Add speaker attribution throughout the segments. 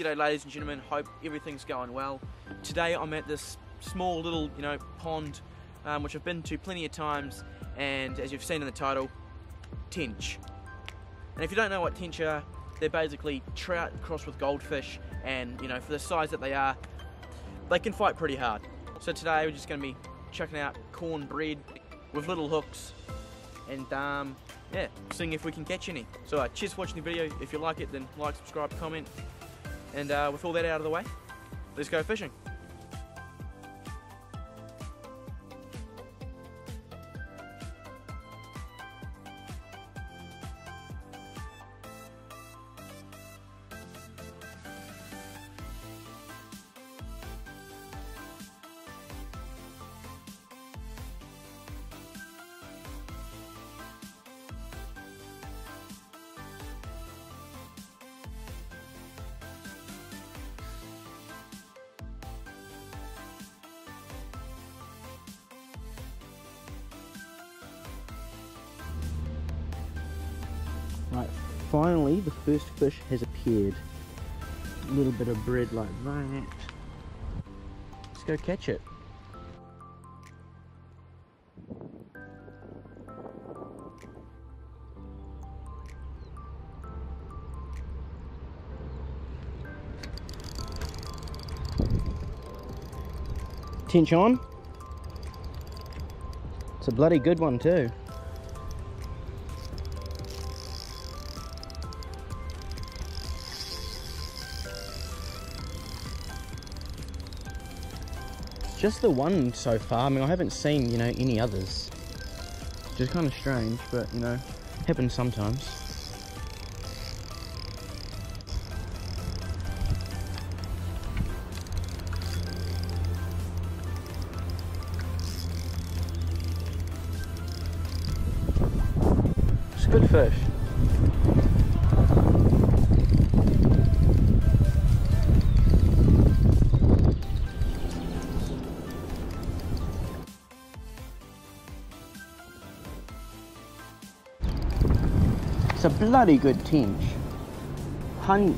Speaker 1: G'day ladies and gentlemen, hope everything's going well. Today I'm at this small little, you know, pond um, which I've been to plenty of times and as you've seen in the title, tench. And if you don't know what tench are, they're basically trout crossed with goldfish and, you know, for the size that they are, they can fight pretty hard. So today we're just going to be chucking out cornbread with little hooks and um, yeah, seeing if we can catch any. So uh, cheers for watching the video. If you like it, then like, subscribe, comment. And uh, with all that out of the way, let's go fishing.
Speaker 2: Right, finally the first fish has appeared. A little bit of bread like that. Let's go catch it. Tench on. It's a bloody good one too. Just the one so far. I mean, I haven't seen, you know, any others. Which is kind of strange, but, you know, happens sometimes. It's a good fish. It's a bloody good tench. Hun.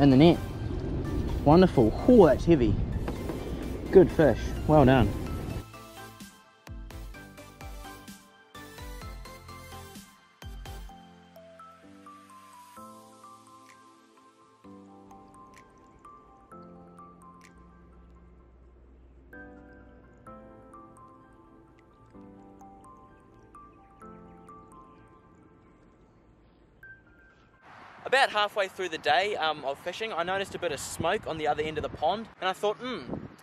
Speaker 2: And the net. Wonderful. Oh, that's heavy. Good fish. Well done.
Speaker 1: About halfway through the day um, of fishing, I noticed a bit of smoke on the other end of the pond, and I thought, hmm,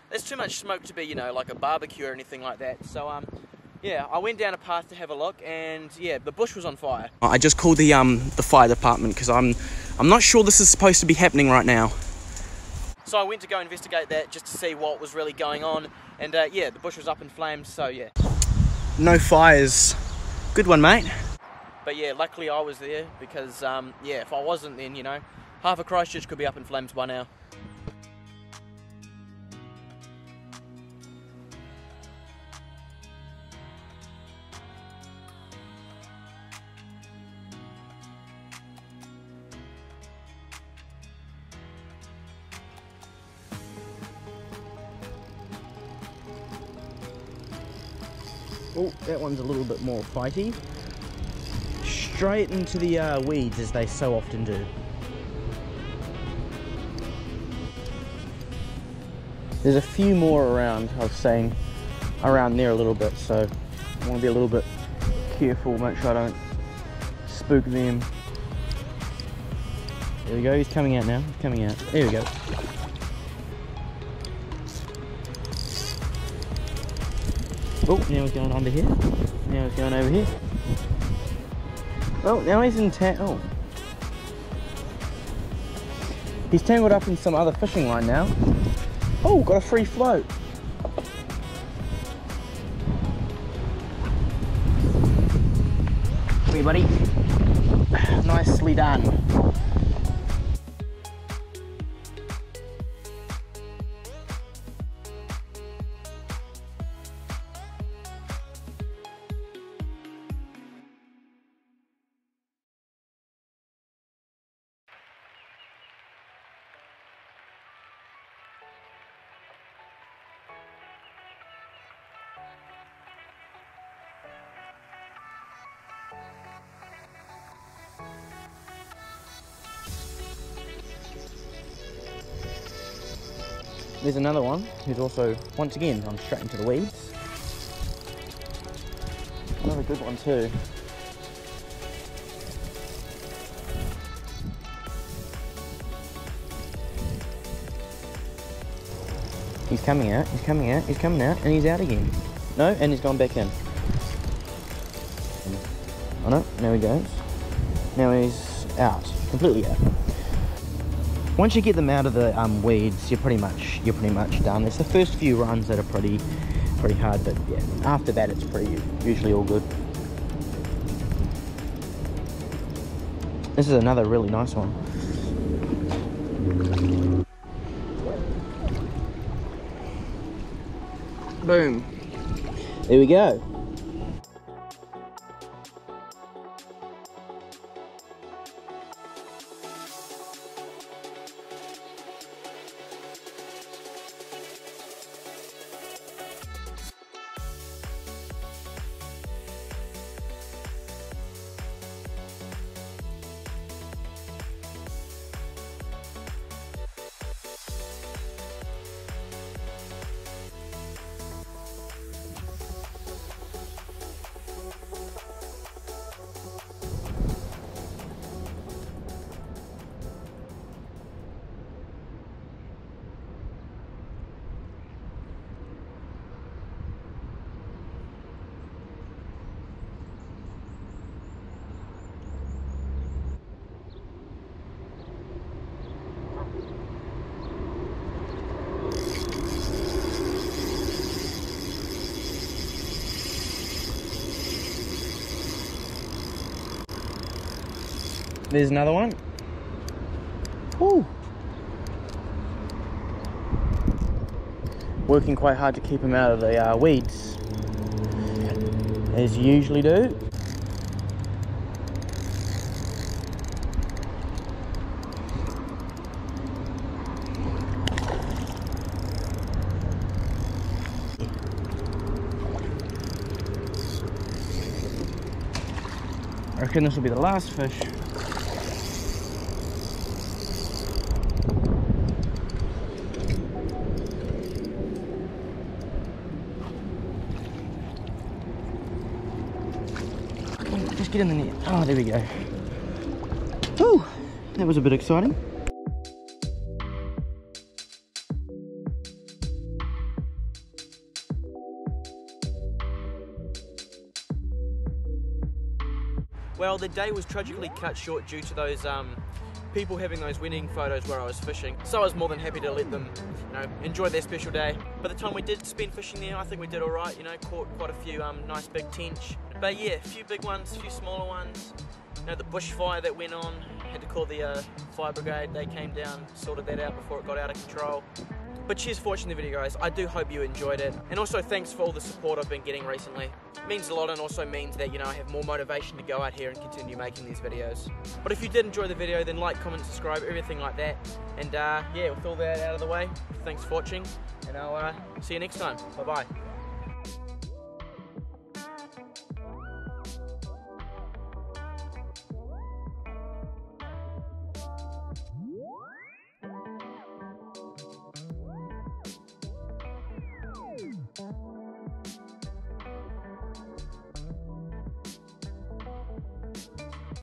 Speaker 1: there's too much smoke to be, you know, like a barbecue or anything like that. So, um, yeah, I went down a path to have a look, and yeah, the bush was on fire. I just called the um the fire department because I'm I'm not sure this is supposed to be happening right now. So I went to go investigate that just to see what was really going on, and uh, yeah, the bush was up in flames. So yeah, no fires. Good one, mate. But yeah, luckily I was there because um, yeah, if I wasn't, then you know, half of Christchurch could be up in flames by now.
Speaker 2: Oh, that one's a little bit more fighty. Straight into the uh, weeds as they so often do. There's a few more around, I was saying, around there a little bit, so I want to be a little bit careful, make sure I don't spook them. There we go, he's coming out now, he's coming out. There we go. Oh, now he's going under here. Now he's going over here. Oh, now he's in ta- oh. He's tangled up in some other fishing line now. Oh, got a free float. Hey buddy. Nicely done. There's another one who's also, once again, I'm straight into the weeds. Another good one too. He's coming out, he's coming out, he's coming out, and he's out again. No, and he's gone back in. Oh no, There he goes. Now he's out, completely out. Once you get them out of the um, weeds, you're pretty much you're pretty much done. It's the first few runs that are pretty pretty hard, but yeah, after that it's pretty usually all good. This is another really nice one. Boom. There we go. There's another one. Woo. Working quite hard to keep them out of the uh, weeds, as you usually do. I reckon this will be the last fish. Just get in the net. Oh, there we go. Whew, that was a bit exciting.
Speaker 1: Well, the day was tragically cut short due to those um, people having those wedding photos where I was fishing. So I was more than happy to let them, you know, enjoy their special day. By the time we did spend fishing there, I think we did all right. You know, caught quite a few um, nice big tench. But yeah, a few big ones, a few smaller ones. You know, the bushfire that went on, had to call the uh, fire brigade. They came down, sorted that out before it got out of control. But cheers for watching the video guys, I do hope you enjoyed it. And also thanks for all the support I've been getting recently. It means a lot and also means that, you know, I have more motivation to go out here and continue making these videos. But if you did enjoy the video, then like, comment, subscribe, everything like that. And uh, yeah, with all that out of the way, thanks for watching, and I'll uh, see you next time. Bye-bye.